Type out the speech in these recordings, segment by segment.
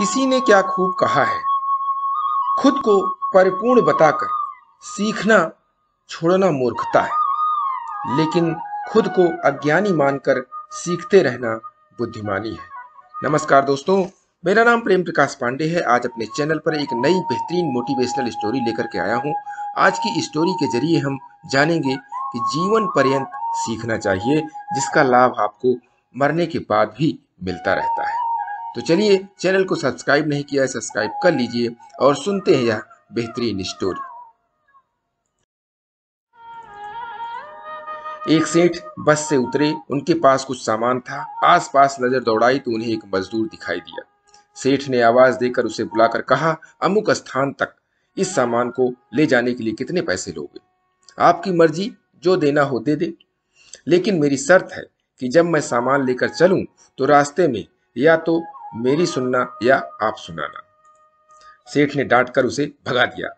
किसी ने क्या खूब कहा है? खुद को परिपूर्ण बताकर सीखना, छोड़ना मूर्खता है। लेकिन खुद को अज्ञानी मानकर सीखते रहना बुद्धिमानी है। नमस्कार दोस्तों, मेरा नाम प्रेम प्रकाश पांडे है। आज अपने चैनल पर एक नई बेहतरीन मोटिवेशनल स्टोरी लेकर के आया हूँ। आज की स्टोरी के ज़रिए हम जानेंगे कि जीवन पर्यंत सीखना चाहिए, जिसका लाभ आपको मरने के बाद भी मिलता रहता है। तो चलिए चैनल को सब्सक्राइब नहीं किया है, सब्सक्राइब कर लीजिए और सुनते हैं यह बेहतरीन स्टोरी। एक सेठ बस से उतरे, उनके पास कुछ सामान था। आसपास नज़र दौड़ाई तो उन्हें एक मजदूर दिखाई दिया। सेठ ने आवाज़ देकर उसे बुलाकर कहा, अमुक स्थान तक, इस सामान को ले जाने के लिए कितने पैसे लोगे? आपकी मर्ज़ी, जो देना हो दे दे। लेकिन मेरी शर्त है कि जब मैं सामान लेकर चलूँ तो रास्ते में या तो मेरी सुनना या आप सुनाना। सेठ ने डांट कर उसे भगा दिया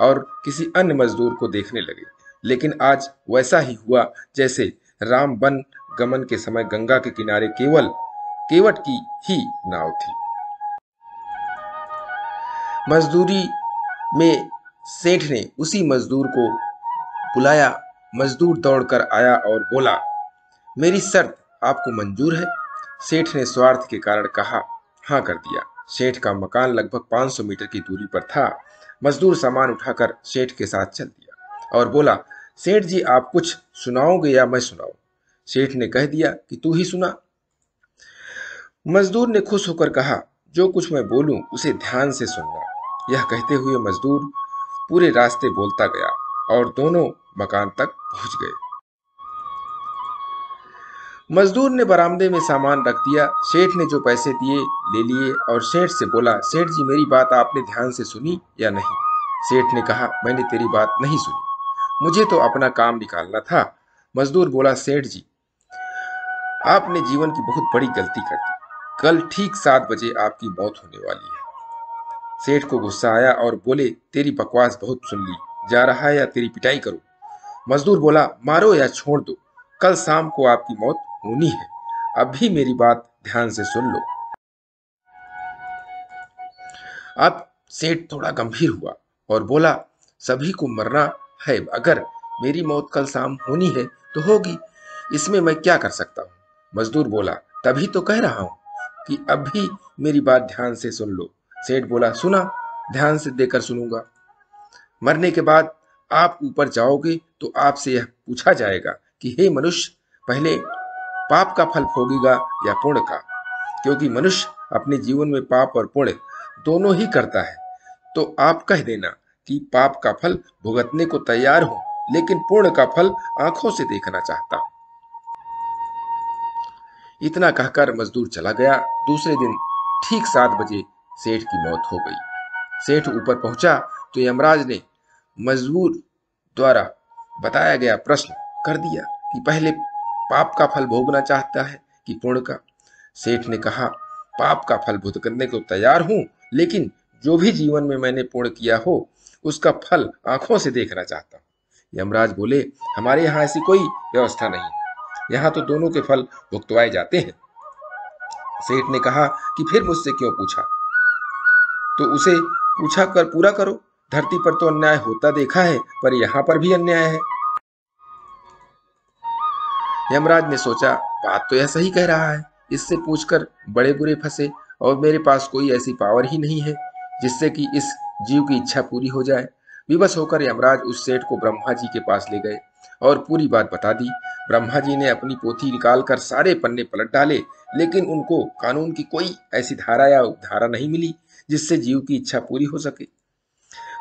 और किसी अन्य मजदूर को देखने लगे। लेकिन आज वैसा ही हुआ जैसे राम बन गमन के समय गंगा के किनारे केवल केवट की ही नाव थी। मजदूरी में सेठ ने उसी मजदूर को बुलाया। मजदूर दौड़कर आया और बोला, मेरी शर्त आपको मंजूर है। सेठ ने स्वार्थ के कारण कहा हाँ कर दिया। सेठ का मकान लगभग 500 मीटर की दूरी पर था। मजदूर सामान उठाकर सेठ के साथ चल दिया और बोला, सेठ जी, आप कुछ सुनाओगे या मैं सुनाऊं? सेठ ने कह दिया कि, तू ही सुना। मजदूर ने खुश होकर कहा, जो कुछ मैं बोलूँ, उसे ध्यान से सुनना। यह कहते हुए मजदूर पूरे रास्ते बोलता गया और दोनों मकान तक पहुँच गए। मजदूर ने बरामदे में सामान रख दिया। सेठ ने जो पैसे दिए, ले लिए और सेठ से बोला, सेठ जी, मेरी बात आपने ध्यान से सुनी या नहीं? सेठ ने कहा, मैंने तेरी बात नहीं सुनी। मुझे तो अपना काम निकालना था। मजदूर बोला, सेठ जी, आपने जीवन की बहुत बड़ी गलती कर दी। कल ठीक सात बजे आपकी मौत होने वाली है। सेठ को गुस्सा आया और बोले, तेरी बकवास बहुत सुन ली। जा रहा है या तेरी पिटाई करो? मजदूर बोला, मारो या छोड़ दो। कल शाम को आपकी मौत होनी है। अब भी मेरी बात ध्यान से सुन लो। अब सेठ थोड़ा गंभीर हुआ और बोला, सभी को मरना है, अगर मेरी मौत कल शाम होनी है तो होगी। इसमें मैं क्या कर सकता हूँ? मजदूर बोला, तभी तो कह रहा हूँ कि अब भी मेरी बात ध्यान से सुन लो। सेठ बोला, सुना, ध्यान से देकर सुनूँगा। मरने के बाद आप ऊपर जाओगे तो आपसे यह पूछा जाएगा कि, हे मनुष्य, पहले पाप का फल भोगेगा या पुण्य का? क्योंकि मनुष्य अपने जीवन में पाप और पुण्य दोनों ही करता है। तो आप कह देना कि पाप का फल भुगतने को तैयार हूँ, लेकिन पुण्य का फल आँखों से देखना चाहता इतना कहकर मजदूर चला गया। दूसरे दिन ठीक सात बजे सेठ की मौत हो गई। सेठ ऊपर पहुँचा तो यमराज ने मजदूर द्वारा बताया गया प्रश्न कर दिया कि पहले पाप का फल भोगना चाहता है कि पुण्य का। सेठ ने कहा, पाप का फल भुगतने को तैयार हूँ, लेकिन जो भी जीवन में मैंने पुण्य किया हो, उसका फल आँखों से देखना चाहता हूँ। यमराज बोले, हमारे यहाँ ऐसी कोई व्यवस्था नहीं। यहाँ तो दोनों के फल भुगतवाए जाते हैं। सेठ ने कहा कि फिर मुझसे क्यों पूछा? तो उसे पूछा कर पूरा करो। धरती पर तो अन्याय होता देखा है, पर यहाँ पर भी अन्याय है। यमराज ने सोचा, बात तो यह सही कह रहा है। इससे पूछकर बड़े बुरे फंसे और मेरे पास कोई ऐसी पावर ही नहीं है जिससे कि इस जीव की इच्छा पूरी हो जाए। विवश होकर यमराज उस सेठ को ब्रह्मा जी के पास ले गए और पूरी बात बता दी। ब्रह्मा जी ने अपनी पोथी निकालकर सारे पन्ने पलट डाले, लेकिन उनको कानून की कोई ऐसी धारा या धारा नहीं मिली जिससे जीव की इच्छा पूरी हो सके।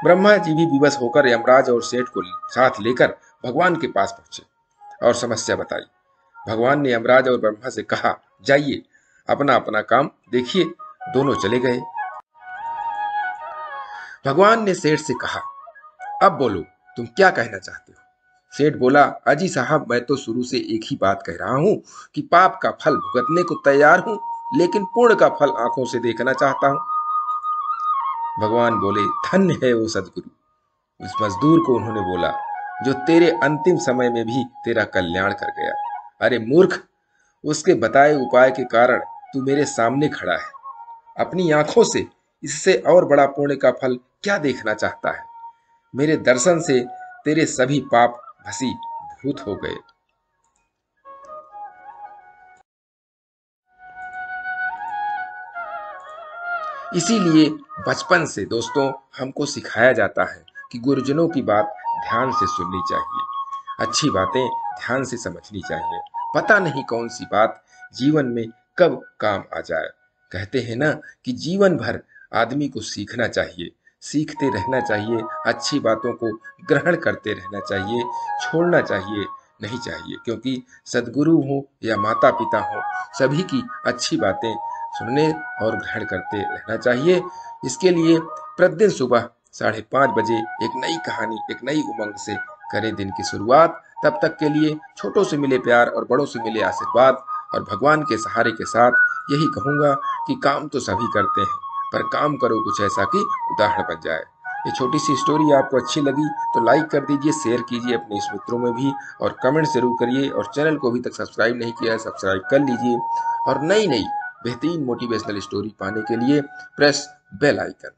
ब्रह्मा जी भी विवश होकर यमराज और सेठ को साथ लेकर भगवान के पास पहुँचे और समस्या बताई। भगवान ने यमराज और ब्रह्मा से कहा, जाइए, अपना अपना काम देखिए, दोनों चले गए. भगवान ने सेठ से कहा, अब बोलो, तुम क्या कहना चाहते हो? सेठ बोला, अजी साहब, मैं तो शुरू से एक ही बात कह रहा हूँ कि पाप का फल भुगतने को तैयार हूँ, लेकिन पुण्य का फल आँखों से देखना चाहता हूँ. भगवान बोले, धन्य है वो सदगुरु। उस मजदूर को उन्होंने बोला, जो तेरे अंतिम समय में भी तेरा कल्याण कर गया अरे मूर्ख, उसके बताए उपाय के कारण तू मेरे सामने खड़ा है। अपनी आँखों से इससे और बड़ा पुण्य का फल क्या देखना चाहता है? मेरे दर्शन से तेरे सभी पाप भसी भूत हो गए। इसीलिए बचपन से दोस्तों, हमको सिखाया जाता है कि गुरुजनों की बात ध्यान से सुननी चाहिए। अच्छी बातें ध्यान से समझनी चाहिए पता नहीं कौन सी बात जीवन में कब काम आ जाए। कहते हैं ना कि जीवन भर आदमी को सीखना चाहिए, सीखते रहना चाहिए, अच्छी बातों को ग्रहण करते रहना चाहिए, छोड़ना चाहिए, नहीं चाहिए। क्योंकि सदगुरु हो या माता पिता हो, सभी की अच्छी बातें सुनने और ग्रहण करते रहना चाहिए। इसके लिए प्रतिदिन सुबह साढ़े पाँच बजे एक नई कहानी, एक नई उमंग से करें दिन की शुरुआत। तब तक के लिए छोटों से मिले प्यार और बड़ों से मिले आशीर्वाद और भगवान के सहारे के साथ यही कहूँगा कि काम तो सभी करते हैं, पर काम करो कुछ ऐसा कि उदाहरण बन जाए। ये छोटी सी स्टोरी आपको अच्छी लगी तो लाइक कर दीजिए शेयर कीजिए अपने इस मित्रों में भी और कमेंट ज़रूर करिए और चैनल को अभी तक सब्सक्राइब नहीं किया है सब्सक्राइब कर लीजिए और नई नई बेहतरीन मोटिवेशनल स्टोरी पाने के लिए प्रेस बेल आइकन